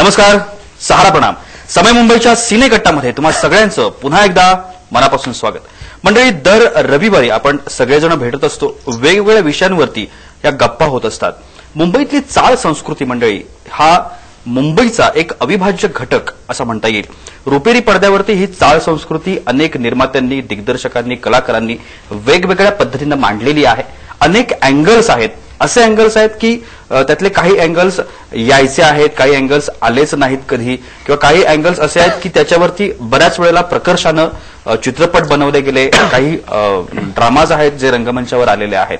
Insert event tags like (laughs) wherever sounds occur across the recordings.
नमस्कार सहारा प्रणाम. समय मुंबईच्या सिनेगट्टामध्ये तुम्हा सगळ्यांचं पुन्हा एकदा मनापासून स्वागत. मंडळी दर रविवारी आपण सगळेजण भेटत असतो. वेगवेगळ्या विषयांवरती या गप्पा होत असतात. मुंबईतली चाळ संस्कृती मंडळी हा मुंबईचा एक अविभाज्य घटक असं म्हणता येईल. रुपेरी पडद्यावरती ही चाळ संस्कृती अनेक निर्मात्यांनी दिग्दर्शकांनी कलाकारांनी वेगवेगळ्या पद्धतीनं मांडलेली आहे. अनेक अँगल्स आहेत. असे अँगल्स आहेत की त्यातले काही अँगल्स यायचे आहेत काही अँगल्स आलेच नाहीत कधी. किंवा काही अँगल्स असे आहेत की त्याच्यावरती बऱ्याच वेळेला प्रकर्षानं चित्रपट बनवले गेले. काही ड्रामाज आहेत जे रंगमंचावर आलेले आहेत.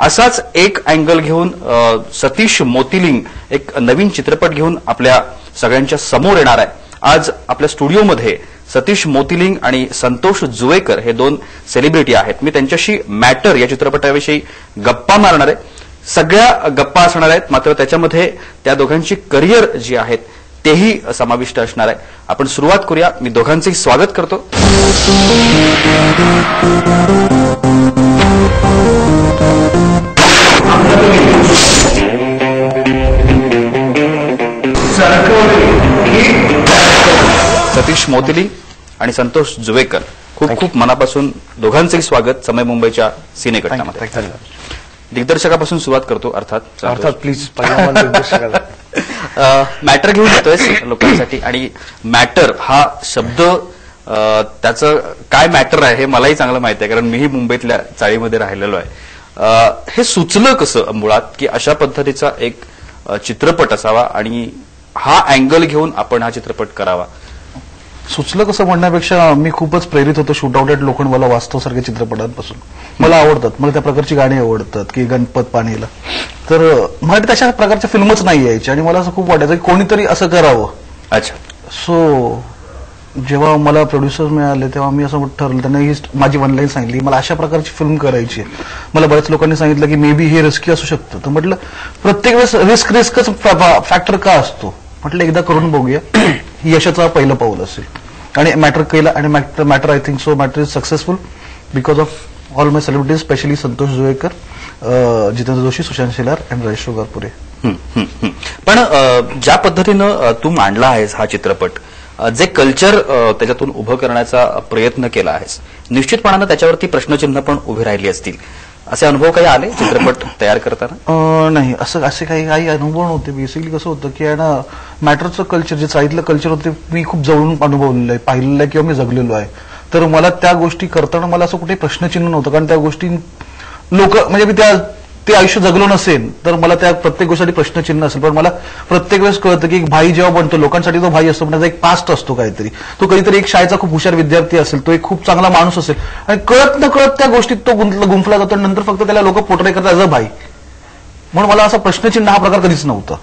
असाच एक अँगल घेऊन सतीश मोतिलिंग एक नवीन चित्रपट घेऊन आपल्या सगळ्यांच्या समोर येणार आहे. आज आपल्या स्टुडिओमध्ये सतीश मोतिलिंग आणि संतोष जुवेकर हे दोन सेलिब्रिटी आहेत. मी त्यांच्याशी मॅटर या चित्रपटाविषयी गप्पा मारणार आहे. सगळ्या गप्पा असणार आहेत मात्र त्याच्यामध्ये त्या दोघांची करिअर जी आहेत तेही समाविष्ट असणार आहे. आपण सुरुवात करूया. मी दोघांचंही स्वागत करतो. सतीश मोतिलिंग आणि संतोष जुवेकर. खूप खूप मनापासून दोघांचंही स्वागत. समय मुंबईच्या सिनेकट्टामध्ये दिग्दर्शकापासून सुरुवात करतो अर्थात. अर्थात प्लीज पहिला (laughs) मॅटर घेऊन येतोय लोकांसाठी आणि मॅटर हा शब्द त्याचं काय मॅटर आहे हे मलाही चांगलं माहिती आहे कारण मीही मुंबईतल्या चाळीमध्ये राहिलेलो आहे. हे सुचलं कसं मुळात की अशा पद्धतीचा एक चित्रपट असावा आणि हा अँगल घेऊन आपण हा चित्रपट करावा? सुचलं कसं म्हणण्यापेक्षा मी खूपच प्रेरित होतो. शूट आउट एट लोखंडवाला वास्तव सारख्या चित्रपटांपासून. मला आवडतात. मला त्या प्रकारची गाणी आवडतात की गणपत पाणीला. तर अं, मराठी तशा प्रकारच्या फिल्मच नाही यायची आणि मला असं खूप वाटायचं की कोणीतरी असं करावं. अच्छा. सो जेव्हा मला प्रोड्युसर मिळाले तेव्हा मी असं ठरवलं त्यांनी ही माझी वन लाईन सांगितली मला अशा प्रकारची फिल्म करायची आहे. मला बऱ्याच लोकांनी सांगितलं की मे बी हे रिस्की असू शकतं. तर म्हटलं प्रत्येक वेळेस रिस्क रिस्कच फॅक्टर का असतो? म्हटलं एकदा करून बघूया. यशाचा पहिलं पाऊल असेल. आणि मॅटर केलं आणि Matter I think so Matter is successful because of all my celebrities specially Santosh Juvekar Jitendra Joshi Sushant Shelar and Rajesh Garpure पण ज्या पद्धतीनं तू मांडला आहेस हा चित्रपट जे कल्चर त्याच्यातून उभं करण्याचा प्रयत्न केला आहेस निश्चितपणानं त्याच्यावरती प्रश्नचिन्ह पण उभी राहिली असतील. असे अनुभव काही आले चित्रपट तयार करताना? नाही. असं असे काही काही अनुभव नव्हते. बेसिकली कसं होतं की आहे ना मॅटरचं कल्चर जे चाळीतलं कल्चर होते मी खूप जवळून अनुभवलेलं आहे. पाहिलेलं आहे किंवा मी जगलेलो आहे. तर मला त्या गोष्टी करताना मला असं कुठे प्रश्नचिन्ह नव्हतं. कारण त्या गोष्टी लोक म्हणजे मी त्या ते आयुष्य जगलो नसेल तर मला त्या प्रत्येक गोष्टीसाठी प्रश्नचिन्ह असेल. पण मला प्रत्येक वेळेस कळतं की भाई जेव्हा बनतो लोकांसाठी तो भाई असतो पण त्याचा एक पास्ट असतो काहीतरी. तो कधीतरी एक शाळेचा खूप हुशार विद्यार्थी असेल तो एक खूप चांगला माणूस असेल. आणि कळत न कळत त्या गोष्टीत तो गुंफला जातो आणि नंतर फक्त त्याला लोक पोर्ट्रे करतात ॲज अ भाई. म्हणून मला असा प्रश्नचिन्ह हा प्रकार कधीच नव्हता.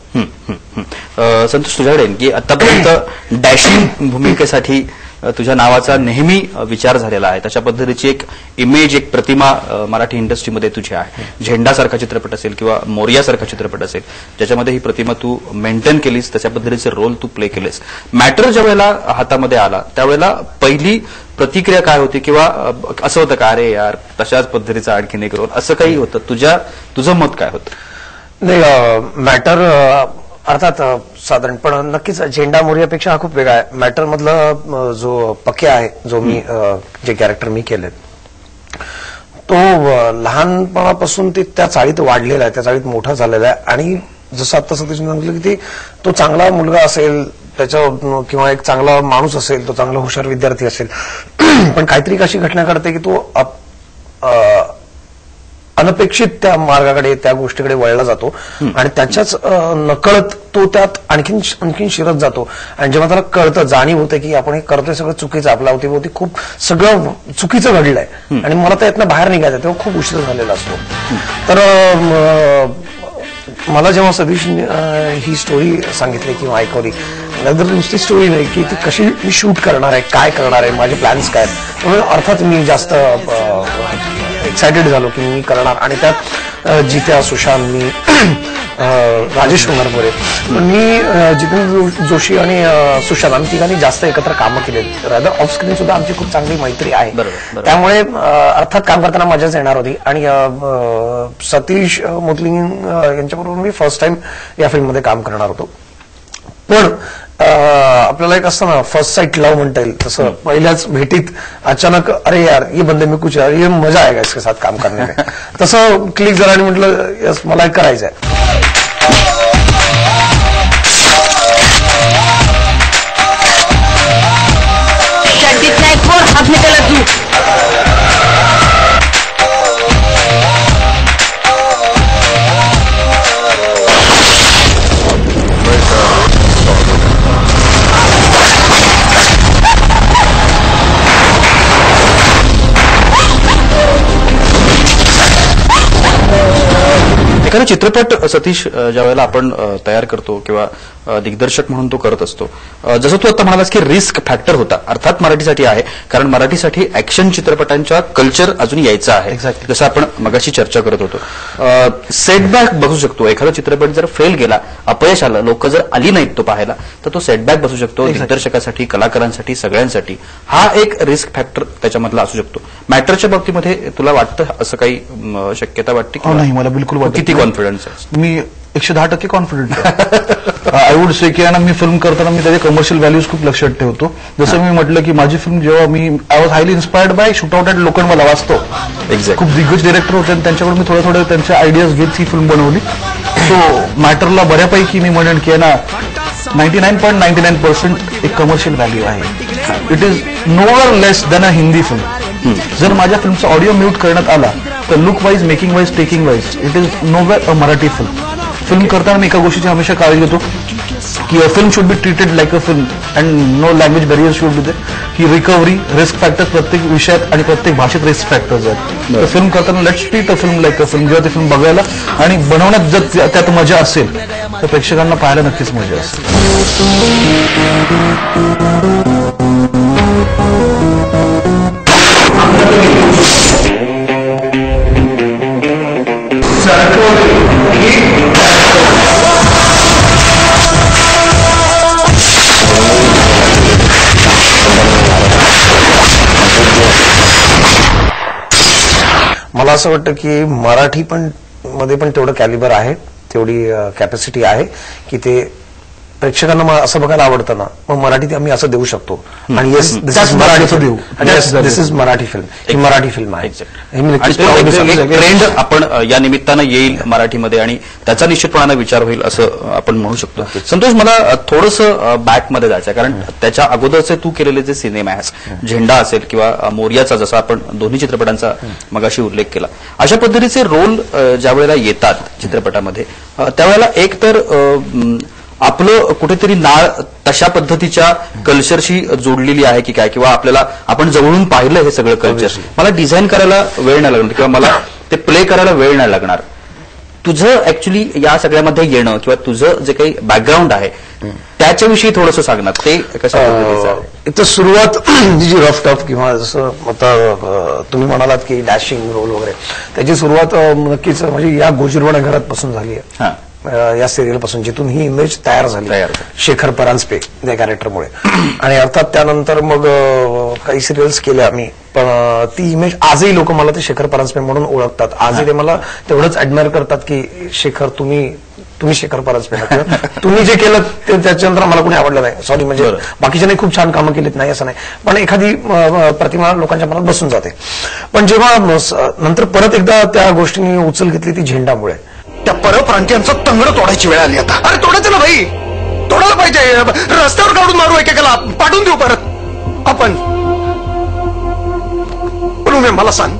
संतोष तुझ्याकडे की आतापर्यंत (coughs) डॅशिंग भूमिकेसाठी तुझ्या नावाचा नेहमी विचार झालेला आहे. तशा पद्धतीची एक इमेज एक प्रतिमा मराठी इंडस्ट्रीमध्ये तुझी आहे. झेंडासारखा चित्रपट असेल किंवा मोर्यासारखा चित्रपट असेल ज्याच्यामध्ये ही प्रतिमा तू मेंटेन केलीस तशा पद्धतीचे रोल तू प्ले केलेस. मॅटर ज्या वेळेला हातामध्ये आला त्यावेळेला पहिली प्रतिक्रिया काय होती किंवा असं होतं का अरे यार तशाच पद्धतीचा आणखीन एक रोल असं काही होतं. तुझ्या तुझं मत काय होतं? नाही मॅटर अर्थात अ, साधारण पण नक्कीच झेंडा मोर्यापेक्षा हा खूप वेगळा आहे. मॅटर मधलं जो पक्या आहे जो मी जे कॅरेक्टर मी केले तो लहानपणापासून ते त्या चाळीत वाढलेला आहे त्या चाळीत मोठा झालेला आहे. आणि जसं आता सतीश सांगितलं की ते तो चांगला मुलगा असेल त्याच्या किंवा एक चांगला माणूस असेल तो चांगला हुशार विद्यार्थी असेल. (clears throat) पण काहीतरी अशी घटना घडते की तो अनपेक्षित त्या मार्गाकडे त्या गोष्टीकडे वळला जातो. आणि त्याच्याच नकळत तो त्यात आणखीन आणखीन शिरत जातो. आणि जेव्हा त्याला कळतं जाणीव होते की आपण हे करतोय सगळं चुकीचं आपल्या अवतीभोवती खूप सगळं चुकीचं घडलंय. आणि मला तर यातनं बाहेर निघायचं तेव्हा खूप उशीर झालेला असतो. तर मला जेव्हा सतीश ही स्टोरी सांगितली किंवा ऐकवली नंतर नुसती स्टोरी नाही की ती कशी मी शूट करणार आहे काय करणार आहे माझे प्लॅन्स काय आहेत. त्यामुळे अर्थात मी जास्त एक्सायटेड झालो की मी करणार. आणि त्यात जित्या सुशांत मी (clears throat) राजेश कुमारपुरे पण मी जितेंद्र जोशी आणि सुशांत आम्ही तिघांनी जास्त एकत्र कामं केली रादर ऑफ स्क्रीन सुद्धा आमची खूप चांगली मैत्री आहे. त्यामुळे अर्थात काम करताना मजाच येणार होती. आणि सतीश मुतलिंग यांच्याबरोबर मी फर्स्ट टाइम या फिल्ममध्ये काम करणार होतो. पण आपल्याला एक असतं ना फर्स्ट साईट लव म्हणता येईल. तसं पहिल्याच भेटीत अचानक अरे यार ये बंदे मी कुछ यार ये मजा आएगा इसके साथ काम करने में? (laughs) तसं क्लिक झालं आणि म्हटलं यस मला हे करायचंय. चित्रपट सतीश ज्या वेळेला आपण तयार करतो किंवा दिग्दर्शक म्हणून तो करत असतो. जसं तू आता म्हणालास की रिस्क फॅक्टर होता अर्थात मराठीसाठी आहे कारण मराठीसाठी ऍक्शन चित्रपटांच्या कल्चर अजून यायचं आहे. जसं आपण मगाशी चर्चा करत होतो. सेटबॅक बसू शकतो. एखादा चित्रपट जर फेल गेला अपयश आलं लोक जर आली नाहीत तो पाहायला तर तो सेटबॅक बसू शकतो. दिग्दर्शकासाठी कलाकारांसाठी सगळ्यांसाठी. हा एक रिस्क फॅक्टर त्याच्यामधला असू शकतो. मॅटरच्या बाबतीमध्ये तुला वाटतं असं काही शक्यता वाटते अहो, नाही मला बिलकुल किती. कॉन्फिडन्स आहे मी एकशे दहा टक्के कॉन्फिडंट (laughs) आय वुड से की आहे ना मी फिल्म करताना मी त्याचे कमर्शियल व्हॅल्यूज खूप लक्षात ठेवतो. जसं मी म्हटलं की माझी फिल्म जेव्हा मी I was highly inspired by shoot out at Lokhandwala मला वाचतो. Exactly. खूप दिग्गज डिरेक्टर होते आणि त्यांच्याकडून मी थोडे थोडे त्यांचे आयडियाज घेत ही फिल्म बनवली. सो मॅटरला बऱ्यापैकी मी म्हणेन की ना ninety nine point ninety nine percent एक कमर्शियल व्हॅल्यू आहे. It is nowhere less than a Hindi film जर माझ्या फिल्मचा ऑडिओ म्यूट करण्यात आला तर look wise making wise taking wise it is nowhere a Marathi film film करताना मी एका गोष्टीची हमेशा काळजी घेतो की a film should be treated like a film and no language barrier should be there की रिकव्हरी रिस्क फॅक्टर प्रत्येक विषयात आणि प्रत्येक भाषेत रिस्क फॅक्टर्स आहेत. तर फिल्म करताना let's treat a film like a film जेव्हा ती फिल्म बघायला आणि बनवण्यात जर त्या- त्यात मजा असेल तर प्रेक्षकांना पाहायला नक्कीच मजा असेल. असं वाटतं की मराठी पण मध्ये पण तेवढं कॅलिबर आहे तेवढी कॅपॅसिटी आहे की ते प्रेक्षकांना म- असं बघायला आवडतं ना मग मराठीत आम्ही असं देऊ शकतो. आणि येस दिस इज मराठी देऊ. दिस. इज मराठी फिल्म ही मराठी फिल्म आहे. ट्रेंड आपण या निमित्तानं येईल मराठीमध्ये आणि त्याचा निश्चितपणानं विचार होईल असं आपण म्हणू शकतो. संतोष मला थोडस बॅकमध्ये जायचं आहे कारण त्याच्या अगोदरचे तू केलेले जे सिनेमा आहेत झेंडा असेल किंवा मोर्याचा जसा आपण दोन्ही चित्रपटांचा मगाशी उल्लेख केला. अशा पद्धतीचे रोल ज्या वेळेला येतात चित्रपटामध्ये त्यावेळेला एक तर आपलं कुठेतरी नाळ तशा पद्धतीच्या कल्चरशी जोडलेली आहे की काय? किंवा आपल्याला आपण जवळून पाहिलं हे सगळं कल्चर. मला डिझाईन करायला वेळ नाही लागणार किंवा मला ते प्ले करायला वेळ नाही लागणार. तुझं ऍक्च्युली या सगळ्यामध्ये येणं किंवा तुझं जे काही बॅकग्राऊंड आहे त्याच्याविषयी थोडंसं सांगणार. ते एक तर सुरुवात (clears throat) जी रफ टफ किंवा जसं आता तुम्ही म्हणालात की डॅशिंग रोल वगैरे. त्याची सुरुवात नक्कीच म्हणजे या गोजीरवाडा घरातपासून झाली आहे. हा. या सिरियलपासून जिथून ही इमेज तयार झाली. शेखर परांजपे या कॅरेक्टरमुळे आणि अर्थात त्यानंतर मग काही सिरियल्स केल्या आम्ही. पण ती इमेज आजही लोक मला ते शेखर परांजपे म्हणून ओळखतात. आजही ते मला तेवढंच ऍडमायर करतात की शेखर तुम्ही तुम्ही शेखर परांजपे किंवा (laughs) तुम्ही जे केलं ते त्याच्यानंतर मला कोणी आवडलं नाही. सॉरी म्हणजे. बाकीच्यांनी खूप छान कामं केलीत नाही असं नाही. पण एखादी प्रतिमा लोकांच्या मनात बसून जाते. पण जेव्हा नंतर परत एकदा त्या गोष्टीने उचल घेतली ती झेंडामुळे. त्या परप्रांतीयांचं तंगड तोडायची वेळ आली आता. अरे तोडायचं ना भाई. तोडायला पाहिजे. रस्त्यावर काढून मारू एकेकाला. पाठवून देऊ परत. आपण. मी मला सांग.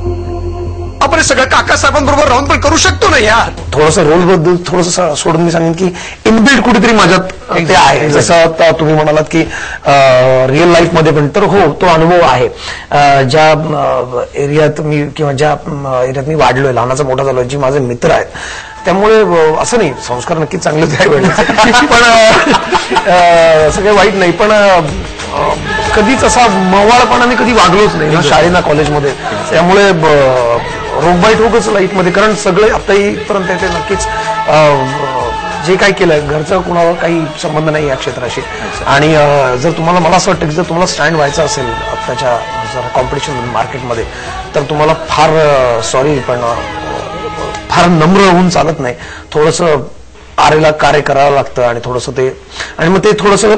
आपण सगळं काकासाहेबांबरोबर राहून पण करू शकतो ना यार? थोडस रोलबद्दल थोडस सोडून मी सांगेन की इनबिल्ड कुठेतरी माझ्यात ते आहे. जसं आता तुम्ही म्हणालात की रिअल लाईफमध्ये पण. तर हो तो अनुभव आहे. ज्या एरियात मी किंवा ज्या एरियात मी वाढलोय लहानाचा मोठा झालोय जी माझे मित्र आहेत. त्यामुळे असं नाही. संस्कार नक्कीच चांगले वेळेचे. पण असं काही वाईट नाही. पण कधीच असा मवाळपणाने कधी वागलोच नाही ना शाळेत ना कॉलेजमध्ये. त्यामुळे रोगबाईट होगच लाईफमध्ये कारण सगळे आतापर्यंत ते नक्कीच अं, जे काही केलं घरचं कुणावर काही संबंध नाही या क्षेत्राशी. आणि जर तुम्हाला मला असं वाटतं की जर तुम्हाला स्टँड व्हायचं असेल आत्ताच्या जर कॉम्पिटिशन मार्केटमध्ये तर तुम्हाला फार सॉरी पण फार नम्र होऊन चालत नाही. थोडंसं आरेला कार्य करावं लागतं आणि थोडंसं ते आणि मग ते थोडंसं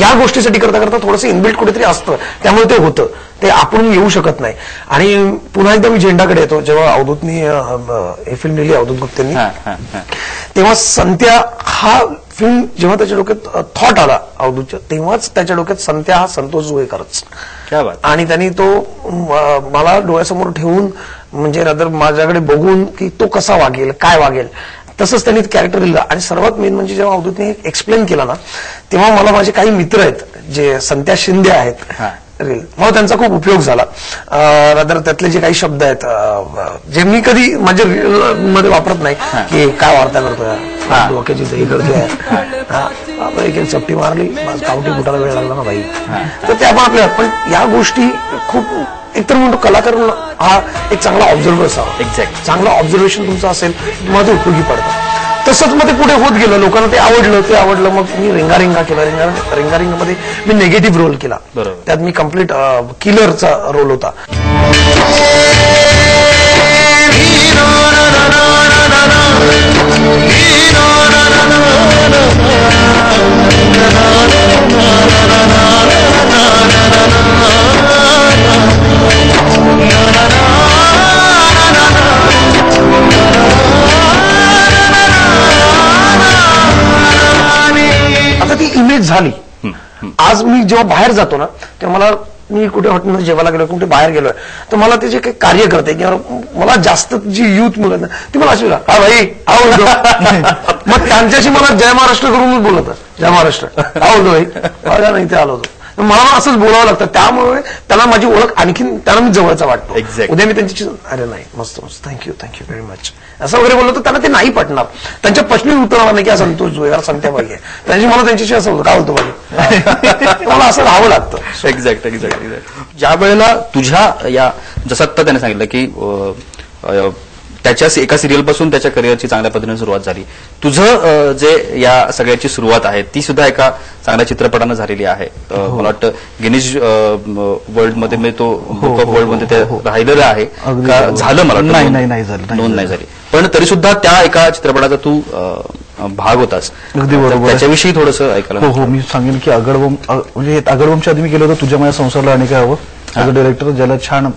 या गोष्टीसाठी करता करता थोडंसं इनबिल्ट कुठेतरी असतं. त्यामुळे ते होतं. ते आपण येऊ शकत नाही. आणि पुन्हा एकदा मी झेंडाकडे येतो. जेव्हा अवधूतनी हे फिल्म लिहिली अवधूत गुप्तेंनी. तेव्हा संत्या हा फिल्म जेव्हा त्याच्या डोक्यात थॉट आला अवधूतच्या तेव्हाच त्याच्या डोक्यात संत्या हा संतोष बात. आणि त्यांनी तो मला डोळ्यासमोर ठेवून म्हणजे नंतर माझ्याकडे बघून की तो कसा वागेल काय वागेल. तसंच त्यांनी कॅरेक्टर दिलं. आणि सर्वात मेन म्हणजे जेव्हा अवधूतने एक्सप्लेन केला ना तेव्हा मला माझे काही मित्र आहेत जे संत्या शिंदे आहेत हा. रील मला त्यांचा खूप उपयोग झाला. रादर त्यातले जे काही शब्द आहेत जे मी कधी माझ्या रील मध्ये वापरत नाही की काय वार्ता करतोय. डोक्याची दही करतोय. एक एक चपटी मारली कावटी फुटायला वेळ लागला ना भाई तर त्या पण आपल्या पण या गोष्टी खूप एकतर म्हणतो कलाकार हा एक चांगला ऑब्झर्वर असावा. Exactly. चांगलं ऑब्झर्वेशन तुमचं असेल तुम्हाला ते उपयोगी पडतं तसंच मग ते पुढे होत गेलं लोकांना ते आवडलं ते आवडलं मग मी रेंगारिंगा केला रेंगा रेंगारिंगामध्ये मी निगेटिव्ह रोल केला. बरोबर. त्यात मी कंप्लीट किलरचा रोल होता. झाली. आज मी जेव्हा बाहेर जातो ना तेव्हा मला मी कुठे हॉटेलमध्ये जेवायला गेलो कुठे बाहेर गेलोय तर मला ते जे काही कार्य करते किंवा मला जास्त जी युथ मुलं ना ती मला अशी हा भाई (laughs) मग त्यांच्याशी मला जय महाराष्ट्र करूनच बोलत जय महाराष्ट्र. बोलतो भाई. नाही ते आलो होतो. मला असंच बोलावं लागतं. त्यामुळे त्यांना माझी ओळख आणखीन त्यांना मी जवळचा वाटतो. Exactly. उद्या मी त्यांच्याशी अरे नाही मस्त मस्त. थँक्यू थँक्यू व्हेरी मच असं वगैरे बोललो तर त्यांना ते नाही पटणार. त्यांच्या प्रश्नी उत्तर नाही की संतोष जोयार संत्या पाहिजे त्यांची मला त्यांच्याशी असं होतं काय बोलतो पाहिजे मला असं राहावं लागतं. एक्झॅक्ट एक्झॅक्ट एक्झॅक्ट ज्या वेळेला तुझ्या या जसं आत्ता त्याने सांगितलं की अ, अ, त्याच्या एका सिरियलपासून त्याच्या करिअरची चांगल्या पद्धतीने सुरुवात झाली तुझं जे या सगळ्याची सुरुवात आहे ती सुद्धा एका चांगल्या चित्रपटानं झालेली आहे अ, मला वाटतं गिनीज वर्ल्डमध्ये म्हणजे तो बुक ऑफ वर्ल्डमध्ये राहिलेलं आहे. झालं मला नाही, नोंद? नाही, नाही झालं, नोंद नाही झालं. पण तरी सुद्धा त्या एका चित्रपटाचा तू भाग होतास अगदी बरोबर. त्याच्याविषयी थोडस ऐकायला हो हो मी सांगेन की अगडबम अ- म्हणजे अगडबमच्या आधी मी केलं होतं तुझ्या माझ्या संसारला आणि काय हवं. अगं डिरेक्टर ज्याला छान अ,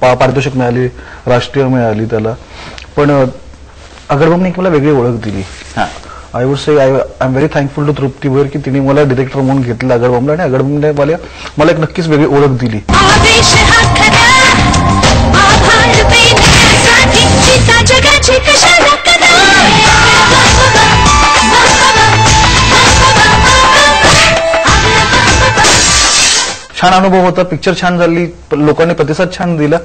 पा- पारितोषिक मिळाली राष्ट्रीय मिळाली त्याला. पण अ, अगडबमने एक मला वेगळी ओळख दिली. हा. I would say I I am very thankful to Trupti Bhoyar की तिने मला डिरेक्टर म्हणून घेतलं अगडबमला आणि अगडबमने मला मला एक नक्कीच वेगळी ओळख दिली. जगाची छान अनुभव होता पिक्चर छान झाली लोकांनी प्रतिसाद छान दिला.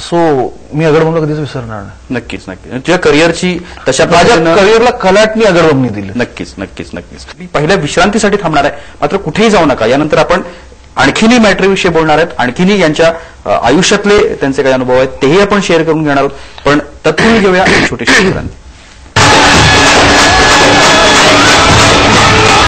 सो मी अगडबमला कधीच विसरणार नाही. नक्कीच नक्कीच. तुझ्या करिअरची तशा माझ्या करिअरला कलाटणी अगडबमनी दिली. नक्कीच नक्कीच नक्कीच. मी पहिल्या विश्रांतीसाठी थांबणार आहे. मात्र कुठेही जाऊ नका. यानंतर आपण आणखीनही मॅट्रीविषयी बोलणार आहेत. आणखीनही यांच्या आयुष्यातले त्यांचे काही अनुभव आहेत. तेही आपण शेअर करून घेणार आहोत. पण तत्पूर्वी घेऊया एक छोटीशी विश्रांती.